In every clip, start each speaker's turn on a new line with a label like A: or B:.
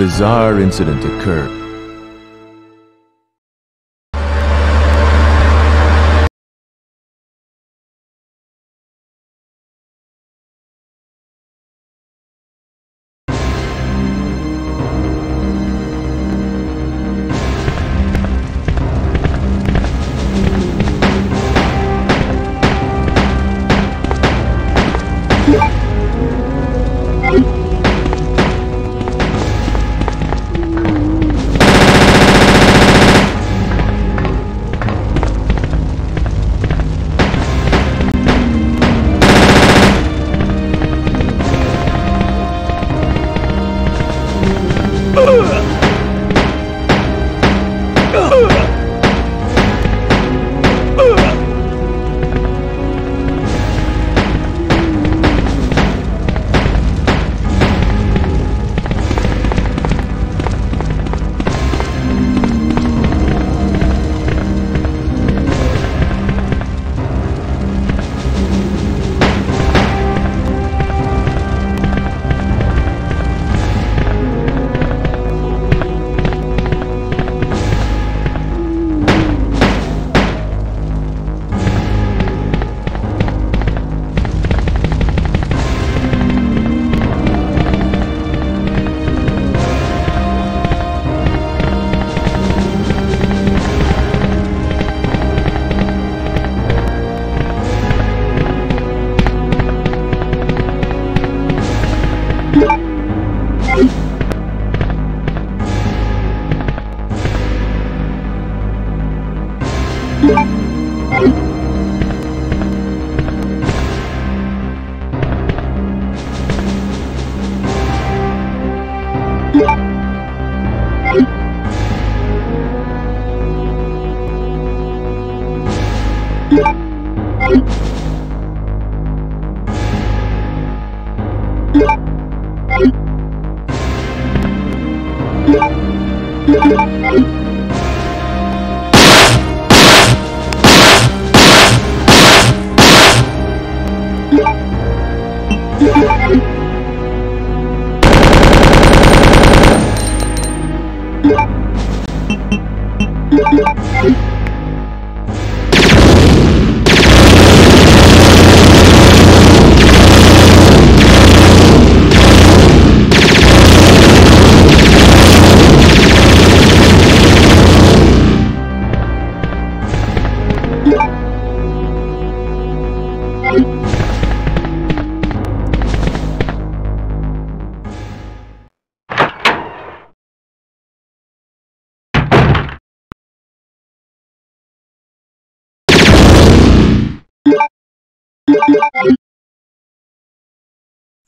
A: bizarre incident occurred.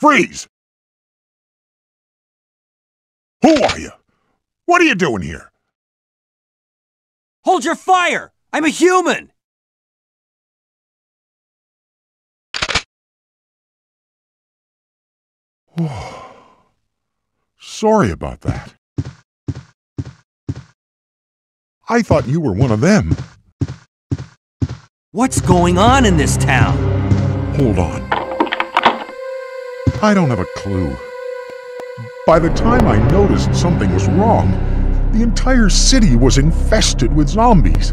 B: Freeze! Who are you? What are you doing here?
C: Hold your fire! I'm a human!
B: Sorry about that. I thought you were one of them.
C: What's going on in this town?
B: Hold on. I don't have a clue. By the time I noticed something was wrong, the entire city was infested with zombies.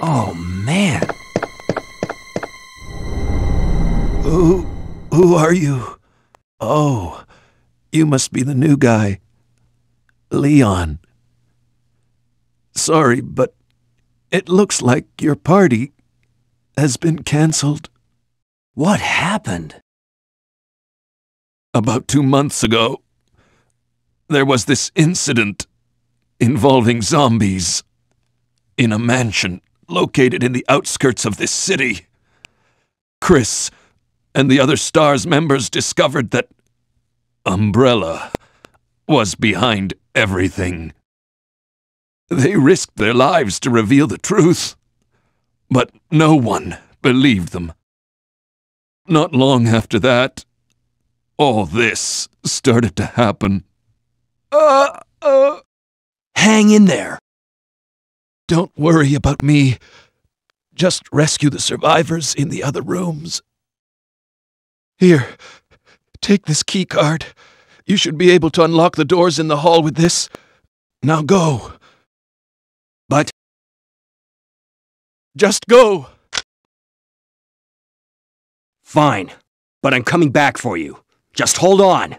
C: Oh, man.
D: Who, who are you? Oh, you must be the new guy. Leon. Sorry, but it looks like your party has been cancelled.
C: What happened?
D: About two months ago, there was this incident involving zombies in a mansion located in the outskirts of this city. Chris and the other STARS members discovered that Umbrella was behind everything. They risked their lives to reveal the truth, but no one believed them. Not long after that, all this started to happen. Uh, uh,
C: Hang in there.
D: don't worry about me. Just rescue the survivors in the other rooms. Here, take this key card. You should be able to unlock the doors in the hall with this. Now go.
C: But
D: Just go.
C: fine. But I'm coming back for you. Just hold on.